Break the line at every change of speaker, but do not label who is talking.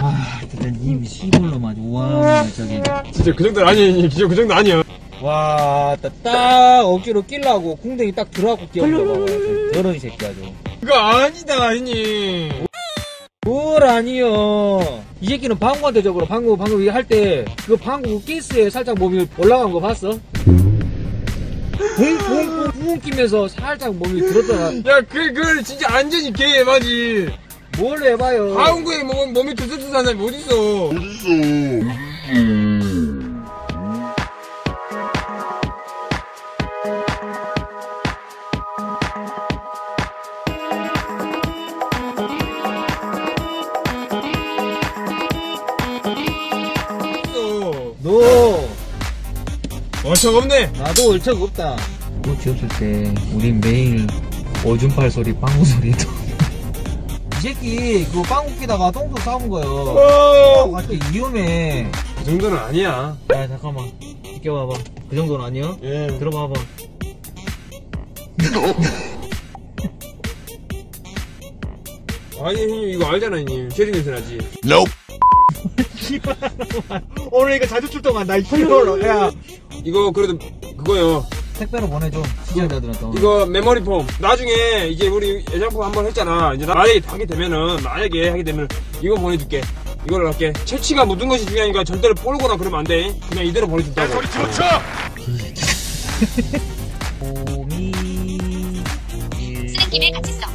아 진짜 님 시골로만 와 저기
진짜 그 정도는 아니 진짜 그 정도 아니야
와, 딱, 딱 어깨로 끼려고 궁뎅이 딱 들어가고 끼었나 봐. 저런 이 새끼 아주.
그거 아니다 형님
뭘 아니요. 이 새끼는 방구한테 저거로 방구, 방구 할 때, 그 방구 케이스에 살짝 몸이 올라간 거 봤어? 붕, 붕 끼면서 살짝 몸이 들었다가,
야 그, 그걸 진짜 완전히 개 에바지.
뭘 해봐요.
한국에 몸, 몸이 두둑두둑한 사람이 어딨어? 어딨어?
너,
어처가 없네
나도 얼척 없다. 꽃이 없을 때, 우린 매일 오줌팔 소리, 방구 소리도. 이 새끼, 그거 방구 끼다가 똥도 싸운 거요.
어,
같이 위험해.
그 정도는 아니야
야 잠깐만 비켜봐봐 그 정도는 아니야?
예
들어봐봐
아니 형님 이거 알잖아 형님 체리 냄새 나지
오늘 이거 자주 출동한다 이 키로로. 야.
이거 그래도 그거요.
택배로 보내줘 시청자들한테. 오늘.
이거 메모리 폼. 나중에 이제 우리 애장품 한번 했잖아. 이제 만약에 하게 되면은 만약에 하게 되면 이거 보내줄게. 이걸로 할게. 채취가 묻은 것이 중요하니까 절대로 볼거나 그러면 안돼. 그냥 이대로 보내준다고. 소리 집어쳐!
봄이
쓰는 김에 같이 써.